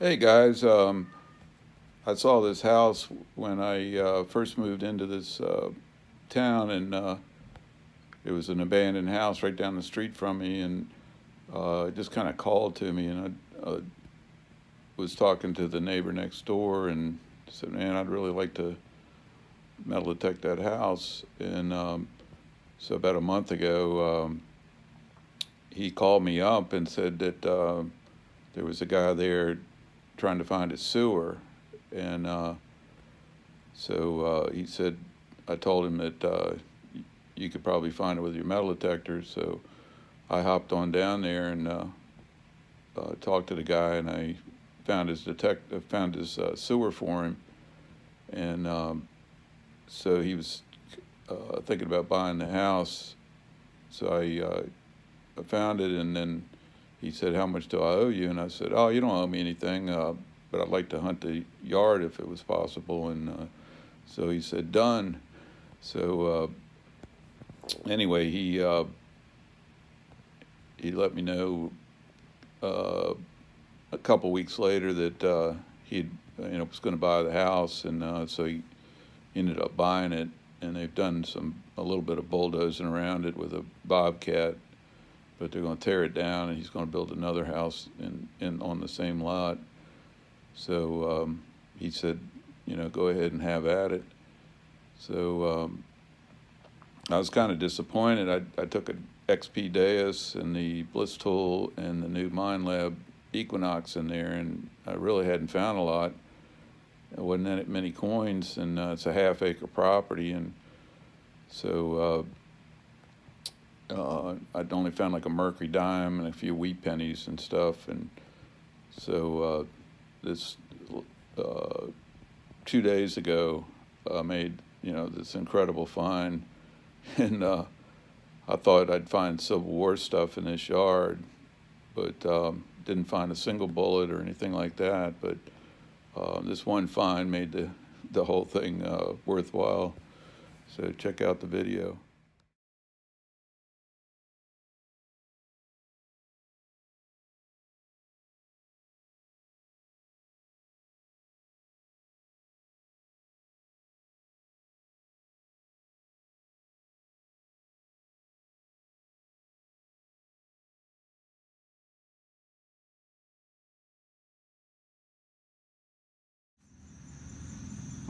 Hey guys, um, I saw this house when I uh, first moved into this uh, town, and uh, it was an abandoned house right down the street from me, and uh, it just kind of called to me, and I uh, was talking to the neighbor next door, and said, "Man, I'd really like to metal detect that house." And um, so about a month ago, um, he called me up and said that uh, there was a guy there trying to find a sewer, and uh, so uh, he said, I told him that uh, you could probably find it with your metal detector. So I hopped on down there and uh, uh, talked to the guy, and I found his detect found his uh, sewer for him, and um, so he was thinking about buying the house. So I, I found it, and then he said, how much do I owe you? And I said, oh, you don't owe me anything, uh, but I'd like to hunt the yard if it was possible. And uh, so he said, done. So uh, anyway, he uh, he let me know uh, a couple weeks later that uh, he you know was going to buy the house, and so he ended up buying it. And they've done some a little bit of bulldozing around it with a bobcat but they're going to tear it down, and he's going to build another house in, in on the same lot. So um, he said, you know, go ahead and have at it. So um, I was kind of disappointed. I, I took an XP Deus and the Bliss Tool and the new Minelab Equinox in there, and I really hadn't found a lot. It wasn't that many coins, and uh, it's a half acre property, and so uh, uh, I'd only found like a mercury dime and a few wheat pennies and stuff. And so uh, this uh, two days ago, I made you know this incredible find, and uh, I thought I'd find Civil War stuff in this yard, but um, didn't find a single bullet or anything like that. But uh, this one find made the the whole thing uh, worthwhile. So check out the video.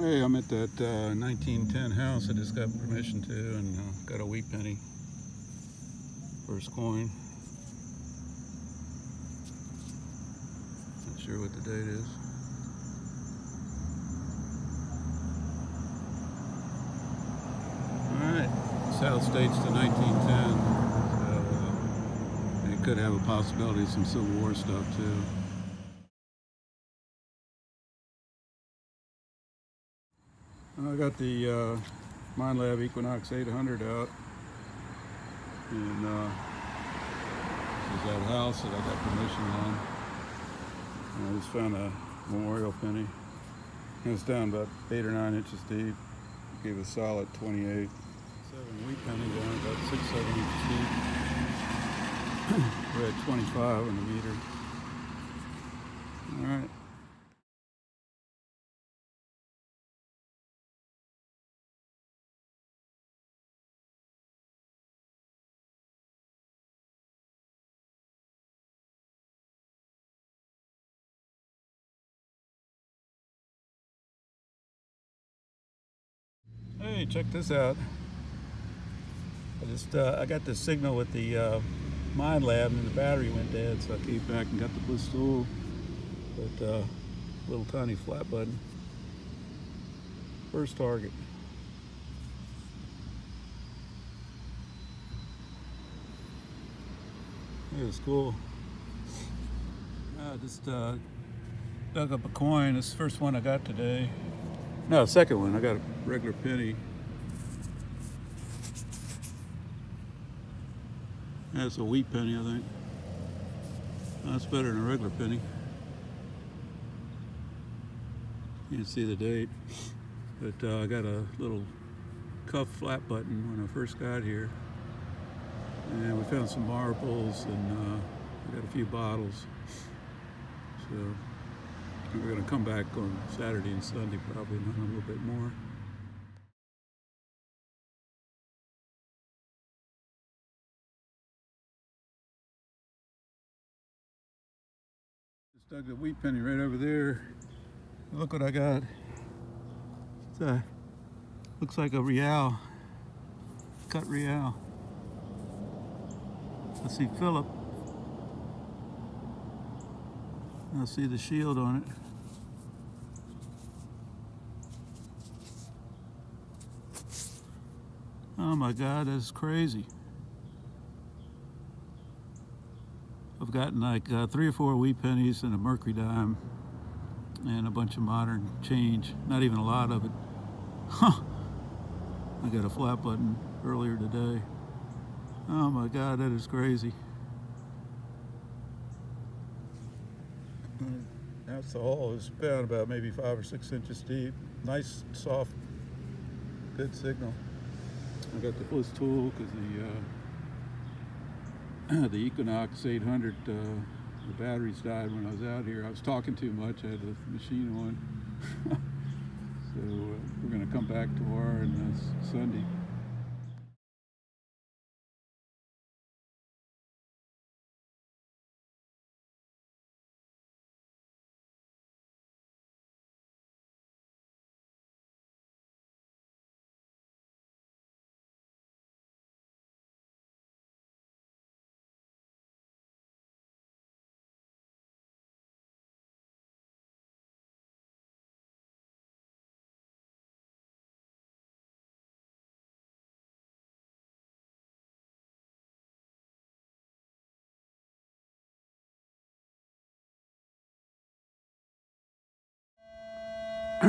Hey, I'm at that uh, 1910 house I just got permission to and uh, got a wheat penny. First coin. Not sure what the date is. Alright, South States to 1910. So, uh, it could have a possibility of some Civil War stuff too. Got the uh, Minelab Equinox 800 out and uh, this is that house that I got permission on. And I just found a memorial penny. It was down about eight or nine inches deep. Gave a solid 28. Seven wheat penny down about six, seven inches deep. We're at 25 in the meter. All right. Hey, check this out. I just uh, I got the signal with the uh, Minelab and the battery went dead, so I came back and got the Bliss tool. But uh, little tiny flat button. First target. It was cool. I just uh, dug up a coin. This is the first one I got today. No, second one. I got a regular penny. That's a wheat penny, I think. That's better than a regular penny. You can see the date. But uh, I got a little cuff flat button when I first got here. And we found some marbles and uh, we got a few bottles. So And we're going to come back on Saturday and Sunday, probably, and hunt a little bit more. Just dug the wheat penny right over there. Look what I got. It's a, looks like a real, cut real. I see Philip. I see the shield on it. Oh my God, that's crazy. I've gotten like uh, three or four wheat pennies and a mercury dime and a bunch of modern change. Not even a lot of it. Huh. I got a flat button earlier today. Oh my God, that is crazy. That's the hole. It's about maybe five or six inches deep. Nice, soft, good signal. I got the Bliss tool because the uh, the Equinox 800, uh, the batteries died when I was out here. I was talking too much. I had the machine on. so uh, we're going to come back to our on uh, Sunday.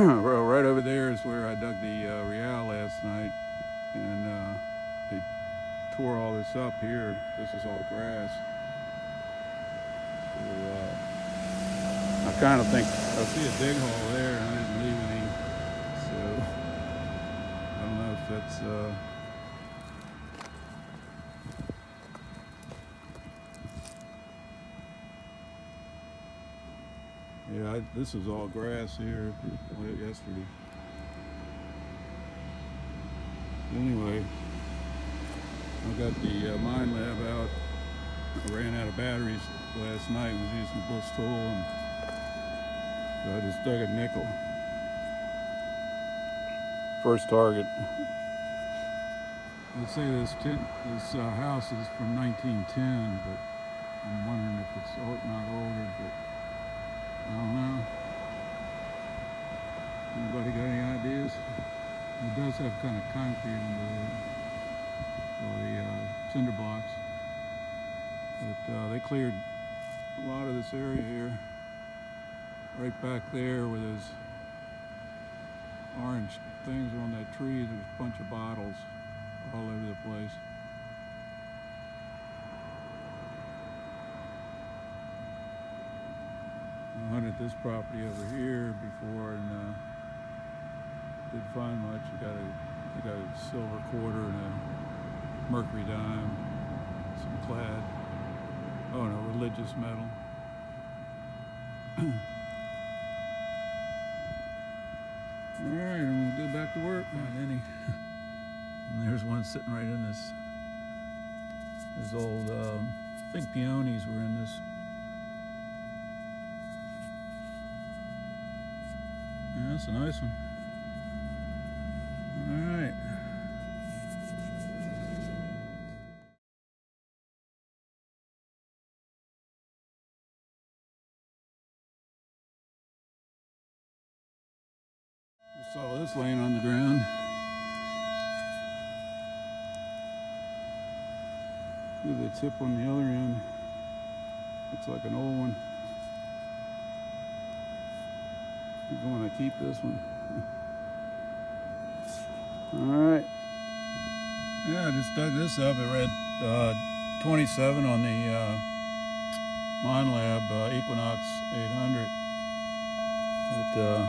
right over there is where I dug the uh, Real last night, and uh, they tore all this up here. This is all grass. So, uh, I kind of think I see a dig hole there, I didn't leave any. So I don't know if that's. Yeah, I, this is all grass here yesterday. Anyway, I got the uh, Minelab out. I ran out of batteries last night. Was using the Bliss tool, and so I just dug a nickel. First target. They say this tin, this uh, house is from 1910, but I'm wondering if it's old, not older, but. I don't know. Anybody got any ideas? It does have kind of concrete in the, or the uh, cinder blocks. But uh, they cleared a lot of this area here. Right back there where those orange things are on that tree, there's a bunch of bottles all over the place. I hunted this property over here before and uh, didn't find much. I got a, I got a silver quarter and a mercury dime, some clad, oh no, religious medal. All right, I'm gonna go back to work. Not any. And there's one sitting right in this. This old, um, I think peonies were in this that's a nice one. All right. Saw this laying on the ground. Look at the tip on the other end. Looks like an old one. I'm going to keep this one. All right. Yeah, I just dug this up. It read uh, 27 on the uh, Minelab uh, Equinox 800. It, uh,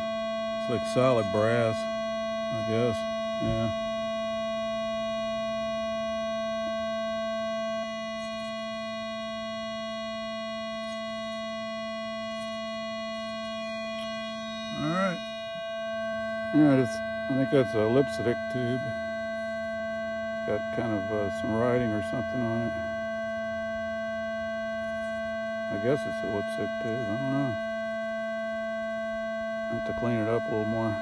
it's like solid brass, I guess. Yeah. Yeah, I think that's a lipstick tube. Got kind of uh, some writing or something on it. I guess it's a lipstick tube. I don't know. have to clean it up a little more.